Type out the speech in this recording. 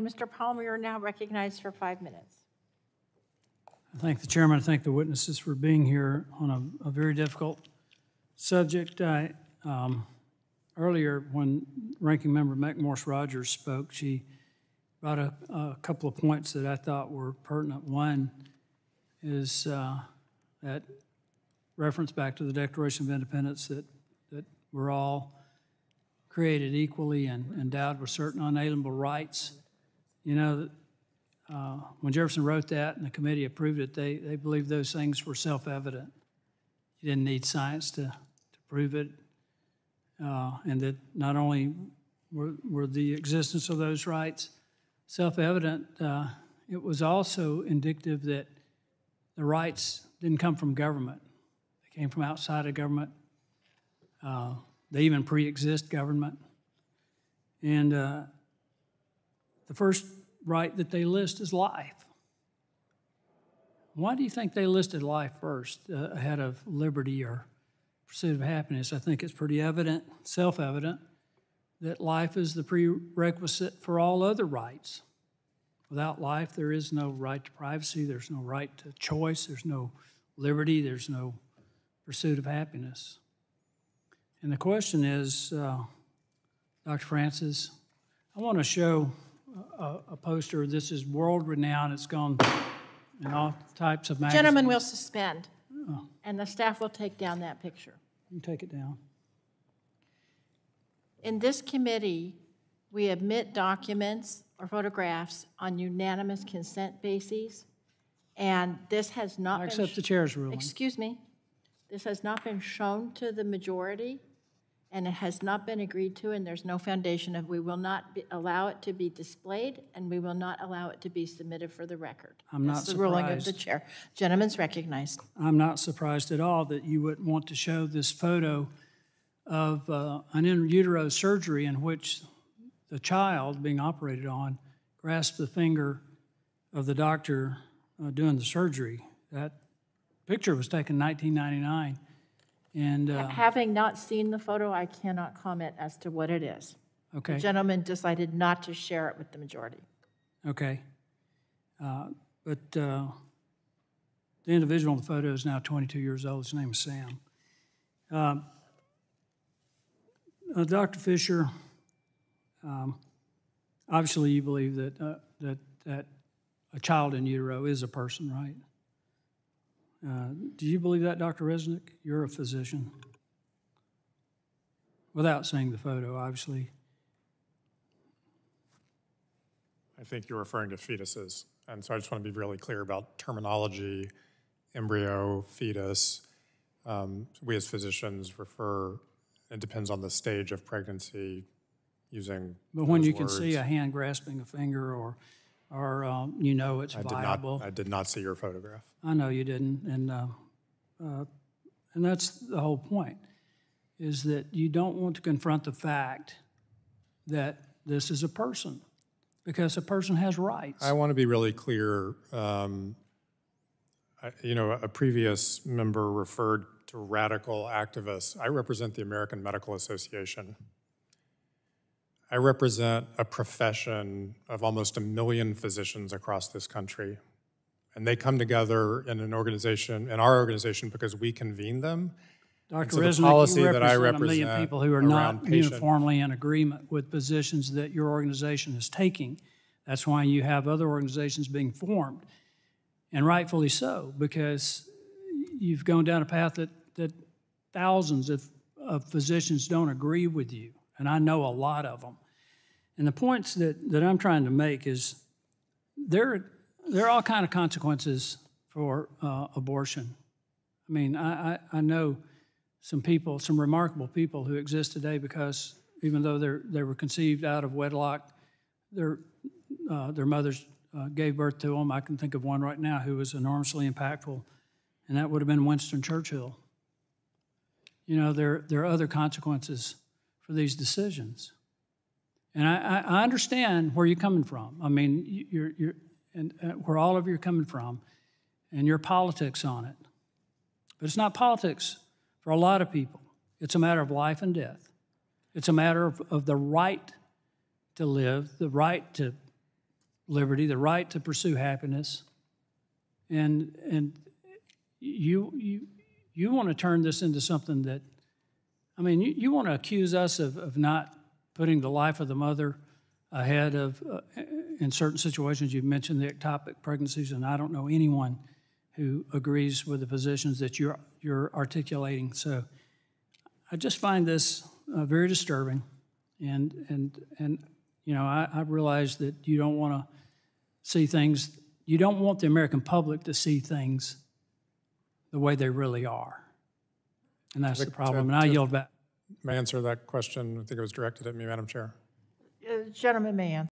Mr. Palmer, you're now recognized for five minutes. I thank the chairman, I thank the witnesses for being here on a, a very difficult subject. I, um, earlier, when Ranking Member McMorris Rogers spoke, she brought up a couple of points that I thought were pertinent. One is uh, that reference back to the Declaration of Independence that, that we're all created equally and endowed with certain unalienable rights. You know, uh, when Jefferson wrote that and the committee approved it, they, they believed those things were self-evident. You didn't need science to, to prove it. Uh, and that not only were, were the existence of those rights self-evident, uh, it was also indicative that the rights didn't come from government. They came from outside of government. Uh, they even pre-exist government. And uh, the first right that they list is life. Why do you think they listed life first uh, ahead of liberty or pursuit of happiness? I think it's pretty evident, self evident, that life is the prerequisite for all other rights. Without life, there is no right to privacy, there's no right to choice, there's no liberty, there's no pursuit of happiness. And the question is, uh, Dr. Francis, I want to show a, a poster. This is world renowned. It's gone in all types of magazines. Gentlemen will suspend, oh. and the staff will take down that picture. You take it down. In this committee, we admit documents or photographs on unanimous consent bases, and this has not I been... accept the chair's ruling. Excuse me. This has not been shown to the majority, and it has not been agreed to, and there's no foundation of, we will not be- allow it to be displayed, and we will not allow it to be submitted for the record. I'm not That's the ruling of the surprised. chair. Gentleman's recognized. I'm not surprised at all that you wouldn't want to show this photo of uh, an in utero surgery in which the child being operated on grasped the finger of the doctor uh, doing the surgery. That picture was taken in 1999, and, uh, Having not seen the photo, I cannot comment as to what it is. The gentleman decided not to share it with the majority. okay. Uh, But uh, the individual in the photo is now 22 years old. His name is Sam. Um, uh, Dr. Fisher, um, obviously you believe that, uh, that, that a child in utero is a person, right? Uh, Do you believe that, Dr. Resneck? You're a physician. Without seeing the photo, obviously. I think you're referring to fetuses. And so I just want to be really clear about terminology, embryo, fetus. Um, we as physicians refer, it depends on the stage of pregnancy, using But when you can see a hand grasping a finger or, or um, you know it's I did viable. not, I did not see your photograph. I know you didn't, and, uh, uh, and that's the whole point, is that you don't want to confront the fact that this is a person, because a person has rights. I want to be really clear. um, I- You know, a previous member referred to radical activists. I represent the American Medical Association. I represent a profession of almost a million physicians across this country. And they come together in an organization, in our organization, because we convene them. Dr. so the policy you that I represent a million people who are not patient- uniformly in agreement with positions that your organization is taking. That's why you have other organizations being formed, and rightfully so, because you've gone down a path that, that thousands of, of physicians don't agree with you, and I know a lot of them. And the points that, that I'm trying to make is there, there are all kind of consequences for uh, abortion. I mean, I, I, I know some people, some remarkable people who exist today because even though they're, they were conceived out of wedlock, their, uh, their mothers uh, gave birth to them. I can think of one right now who was enormously impactful, and that would have been Winston Churchill. You know, there, there are other consequences for these decisions. And I, I, understand where you're coming from. I mean, you- you're, you're, and uh, where all of you are coming from, and your politics on it. But it's not politics for a lot of people. It's a matter of life and death. It's a matter of, of the right to live, the right to liberty, the right to pursue happiness. And, and you, you, you want to turn this into something that, I mean, you, you want to accuse us of, of not putting the life of the mother ahead of, uh, in certain situations, you've mentioned the ectopic pregnancies, and I don't know anyone who agrees with the positions that you're, you're articulating. So I just find this uh, very disturbing. And, and, and, you know, I, I realize that you don't want to see things, you don't want the American public to see things the way they really are. And that's the problem. And I yield back. May I answer that question? I think it was directed at me, Madam Chair. Uh, Gentleman may answer.